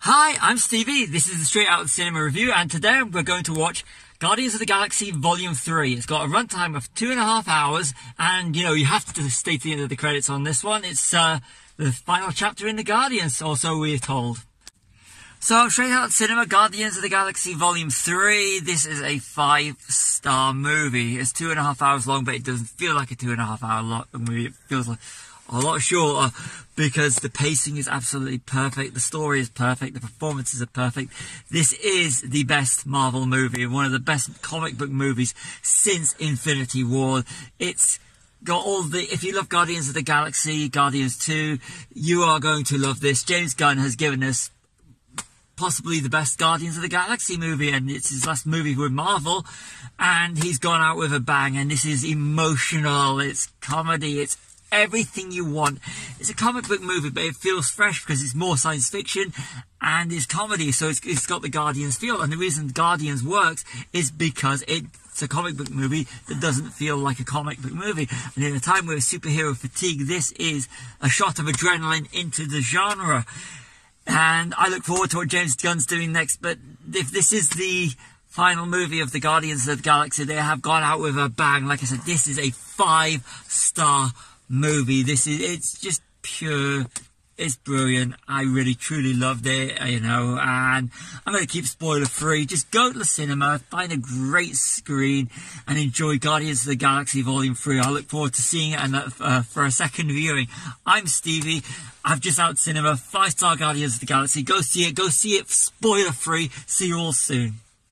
Hi, I'm Stevie. This is the Straight Out of Cinema review, and today we're going to watch Guardians of the Galaxy Volume 3. It's got a runtime of two and a half hours, and you know, you have to stay to the end of the credits on this one. It's uh, the final chapter in the Guardians, or so we're told. So, Straight Out Cinema, Guardians of the Galaxy Volume 3. This is a five star movie. It's two and a half hours long, but it doesn't feel like a two and a half hour long movie. It feels like a lot shorter because the pacing is absolutely perfect, the story is perfect, the performances are perfect. This is the best Marvel movie, one of the best comic book movies since Infinity War. It's got all the if you love Guardians of the Galaxy, Guardians 2, you are going to love this. James Gunn has given us possibly the best Guardians of the Galaxy movie, and it's his last movie with Marvel, and he's gone out with a bang, and this is emotional, it's comedy, it's everything you want. It's a comic book movie, but it feels fresh because it's more science fiction and it's comedy, so it's, it's got the Guardians feel. And the reason Guardians works is because it's a comic book movie that doesn't feel like a comic book movie. And in a time where superhero fatigue, this is a shot of adrenaline into the genre. And I look forward to what James Gunn's doing next. But if this is the final movie of the Guardians of the Galaxy, they have gone out with a bang. Like I said, this is a five star movie. This is it's just pure. It's brilliant. I really truly loved it, you know, and I'm going to keep spoiler free. Just go to the cinema, find a great screen, and enjoy Guardians of the Galaxy Volume 3. I look forward to seeing it and, uh, for a second viewing. I'm Stevie. I've just out cinema, five star Guardians of the Galaxy. Go see it. Go see it spoiler free. See you all soon.